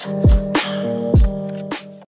Thank you.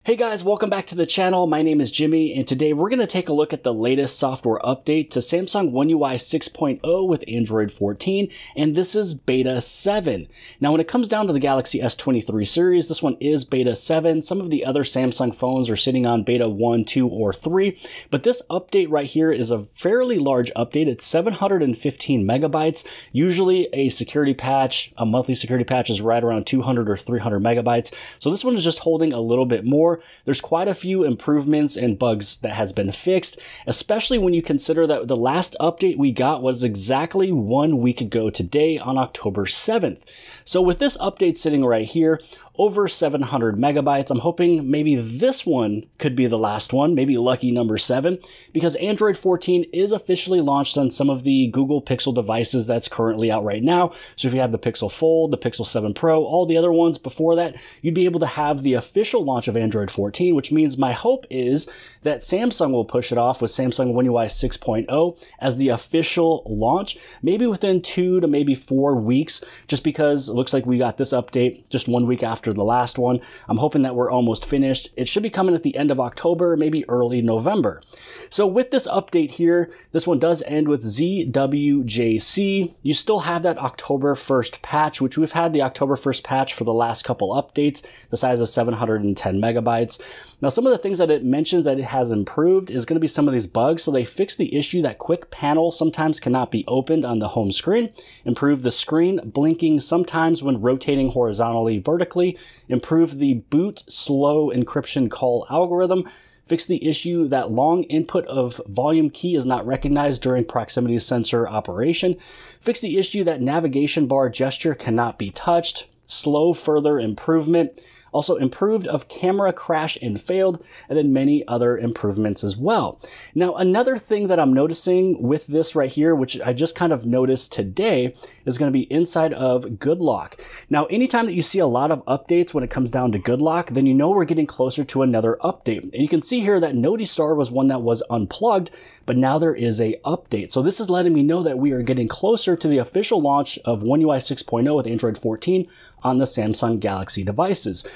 Hey guys, welcome back to the channel. My name is Jimmy, and today we're going to take a look at the latest software update to Samsung One UI 6.0 with Android 14, and this is Beta 7. Now, when it comes down to the Galaxy S23 series, this one is Beta 7. Some of the other Samsung phones are sitting on Beta 1, 2, or 3, but this update right here is a fairly large update. It's 715 megabytes. Usually, a security patch, a monthly security patch, is right around 200 or 300 megabytes. So this one is just holding a little bit more there's quite a few improvements and bugs that has been fixed, especially when you consider that the last update we got was exactly one week ago today on October 7th. So with this update sitting right here, over 700 megabytes. I'm hoping maybe this one could be the last one, maybe lucky number 7, because Android 14 is officially launched on some of the Google Pixel devices that's currently out right now. So if you have the Pixel Fold, the Pixel 7 Pro, all the other ones before that, you'd be able to have the official launch of Android 14, which means my hope is that Samsung will push it off with Samsung One UI 6.0 as the official launch, maybe within two to maybe four weeks, just because it looks like we got this update just one week after the last one. I'm hoping that we're almost finished. It should be coming at the end of October, maybe early November. So with this update here, this one does end with ZWJC. You still have that October 1st patch, which we've had the October 1st patch for the last couple updates, the size of 710 megabytes. Now, some of the things that it mentions that it has improved is going to be some of these bugs. So they fixed the issue that quick panel sometimes cannot be opened on the home screen, improve the screen blinking sometimes when rotating horizontally vertically, improve the boot slow encryption call algorithm, fix the issue that long input of volume key is not recognized during proximity sensor operation, fix the issue that navigation bar gesture cannot be touched, slow further improvement, also improved of camera crash and failed, and then many other improvements as well. Now, another thing that I'm noticing with this right here, which I just kind of noticed today, is going to be inside of Good Lock. Now, anytime that you see a lot of updates when it comes down to Good Lock, then you know we're getting closer to another update. And you can see here that Noti Star was one that was unplugged, but now there is a update. So this is letting me know that we are getting closer to the official launch of One UI 6.0 with Android 14 on the Samsung Galaxy devices.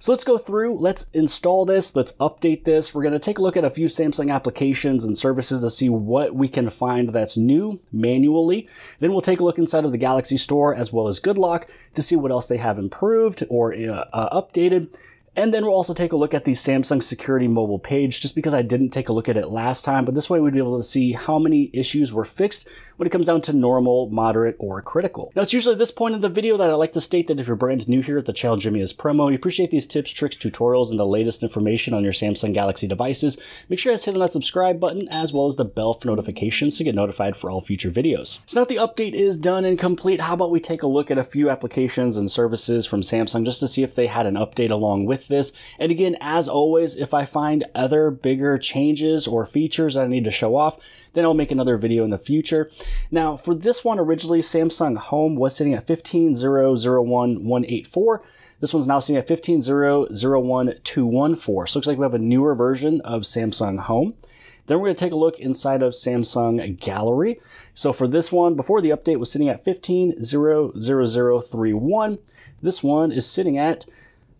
So let's go through, let's install this, let's update this. We're to take a look at a few Samsung applications and services to see what we can find that's new manually. Then we'll take a look inside of the Galaxy Store as well as GoodLock to see what else they have improved or uh, uh, updated. And then we'll also take a look at the Samsung Security mobile page, just because I didn't take a look at it last time, but this way we'd be able to see how many issues were fixed when it comes down to normal, moderate, or critical. Now, it's usually this point in the video that I like to state that if you're brand new here at the channel Jimmy is Promo, we appreciate these tips, tricks, tutorials, and the latest information on your Samsung Galaxy devices. Make sure you guys hit on that subscribe button as well as the bell for notifications to get notified for all future videos. So now that the update is done and complete, how about we take a look at a few applications and services from Samsung just to see if they had an update along with this. And again, as always, if I find other bigger changes or features that I need to show off, then I'll make another video in the future. Now, for this one, originally Samsung Home was sitting at 15.0.0.1.184. This one's now sitting at 15.0.0.1.214. So looks like we have a newer version of Samsung Home. Then we're going to take a look inside of Samsung Gallery. So for this one, before the update was sitting at 15.0.0.0.31. This one is sitting at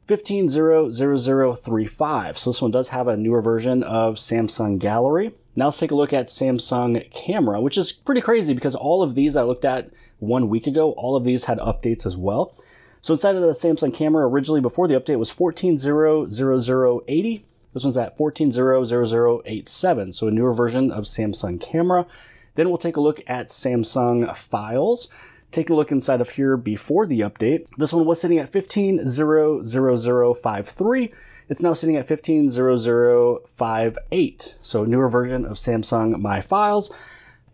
15.0.0.0.35. So this one does have a newer version of Samsung Gallery. Now let's take a look at Samsung Camera, which is pretty crazy because all of these I looked at one week ago, all of these had updates as well. So inside of the Samsung Camera, originally before the update was 14.0.0.0.80. This one's at 14.0.0.0.87, so a newer version of Samsung Camera. Then we'll take a look at Samsung Files. Take a look inside of here before the update, this one was sitting at 15.0.0.0.53. It's now sitting at 15.0058, so newer version of Samsung My Files.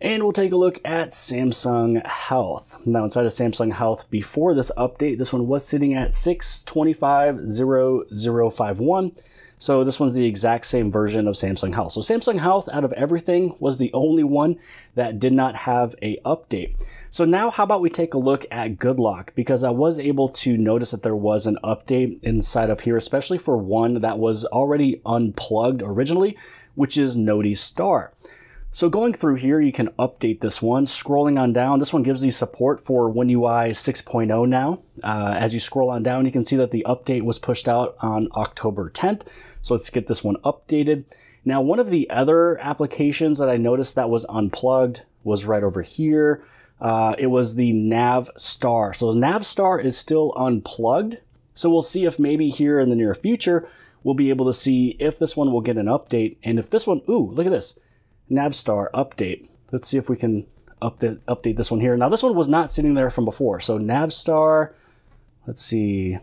And we'll take a look at Samsung Health. Now, inside of Samsung Health, before this update, this one was sitting at 625.0051. So this one's the exact same version of Samsung Health. So Samsung Health, out of everything, was the only one that did not have a update. So now how about we take a look at GoodLock because I was able to notice that there was an update inside of here, especially for one that was already unplugged originally, which is Noti Star. So going through here, you can update this one. Scrolling on down, this one gives the support for One UI 6.0 now. Uh, as you scroll on down, you can see that the update was pushed out on October 10th. So let's get this one updated. Now, one of the other applications that I noticed that was unplugged was right over here. Uh, it was the Navstar. So Navstar is still unplugged. So we'll see if maybe here in the near future, we'll be able to see if this one will get an update. And if this one, ooh, look at this. Navstar update. Let's see if we can update, update this one here. Now, this one was not sitting there from before. So Navstar, let's see.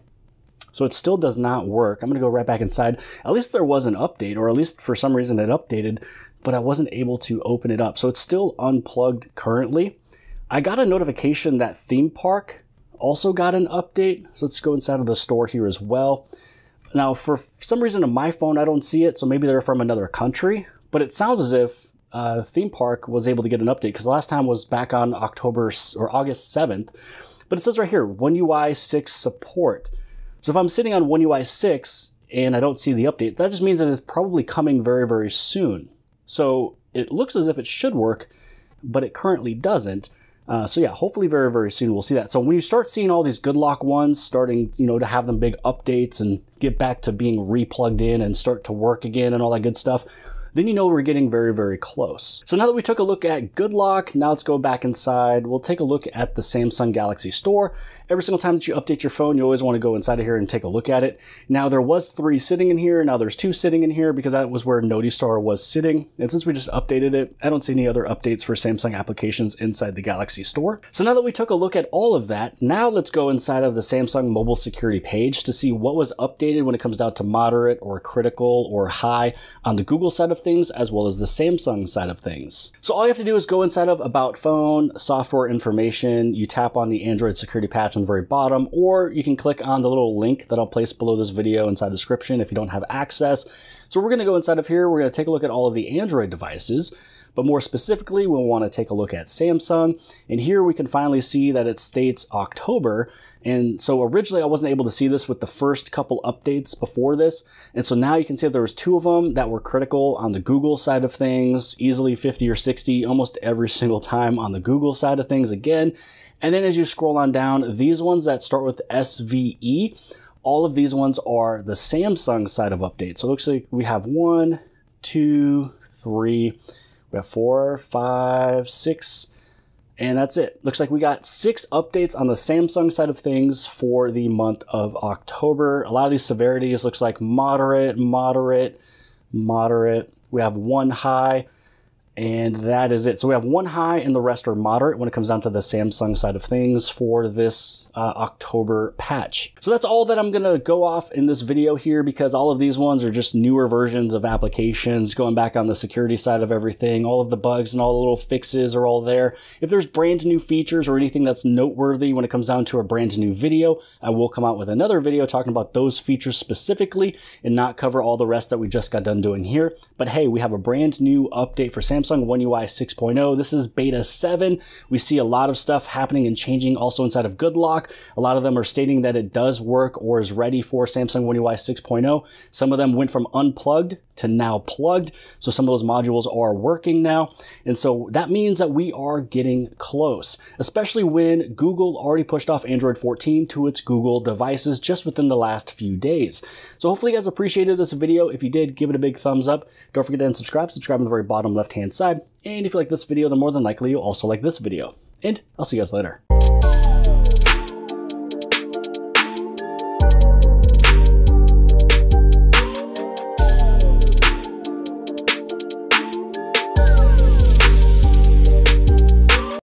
So it still does not work. I'm to go right back inside. At least there was an update, or at least for some reason it updated, but I wasn't able to open it up. So it's still unplugged currently. I got a notification that Theme Park also got an update. So let's go inside of the store here as well. Now, for some reason on my phone, I don't see it. So maybe they're from another country. But it sounds as if uh, theme park was able to get an update because last time was back on October or August 7th. But it says right here, One UI 6 support. So if I'm sitting on One UI 6 and I don't see the update, that just means that it's probably coming very, very soon. So it looks as if it should work, but it currently doesn't. Uh, so yeah, hopefully very, very soon we'll see that. So when you start seeing all these good lock ones starting, you know, to have them big updates and get back to being replugged in and start to work again and all that good stuff, then you know we're getting very, very close. So now that we took a look at Good Lock, now let's go back inside. We'll take a look at the Samsung Galaxy Store. Every single time that you update your phone, you always want to go inside of here and take a look at it. Now there was three sitting in here, now there's two sitting in here because that was where Noti Star was sitting. And since we just updated it, I don't see any other updates for Samsung applications inside the Galaxy Store. So now that we took a look at all of that, now let's go inside of the Samsung mobile security page to see what was updated when it comes down to moderate or critical or high on the Google side of things as well as the Samsung side of things. So all you have to do is go inside of About Phone, Software Information, you tap on the Android security patch on the very bottom, or you can click on the little link that I'll place below this video inside the description if you don't have access. So we're gonna go inside of here, we're gonna take a look at all of the Android devices. But more specifically, we'll want to take a look at Samsung. And here we can finally see that it states October. And so originally I wasn't able to see this with the first couple updates before this. And so now you can see there was two of them that were critical on the Google side of things, easily 50 or 60 almost every single time on the Google side of things again. And then as you scroll on down, these ones that start with SVE, all of these ones are the Samsung side of updates. So it looks like we have one, two, three, we have four, five, six, and that's it. Looks like we got six updates on the Samsung side of things for the month of October. A lot of these severities looks like moderate, moderate, moderate. We have one high. And that is it. So we have one high and the rest are moderate when it comes down to the Samsung side of things for this uh, October patch. So that's all that I'm going to go off in this video here because all of these ones are just newer versions of applications going back on the security side of everything. All of the bugs and all the little fixes are all there. If there's brand new features or anything that's noteworthy when it comes down to a brand new video, I will come out with another video talking about those features specifically and not cover all the rest that we just got done doing here. But hey, we have a brand new update for Samsung Samsung One UI 6.0. This is beta 7. We see a lot of stuff happening and changing also inside of GoodLock. A lot of them are stating that it does work or is ready for Samsung One UI 6.0. Some of them went from unplugged to now plugged. So some of those modules are working now. And so that means that we are getting close, especially when Google already pushed off Android 14 to its Google devices just within the last few days. So hopefully you guys appreciated this video. If you did, give it a big thumbs up. Don't forget to subscribe. Subscribe on the very bottom left hand side. And if you like this video, then more than likely you'll also like this video. And I'll see you guys later.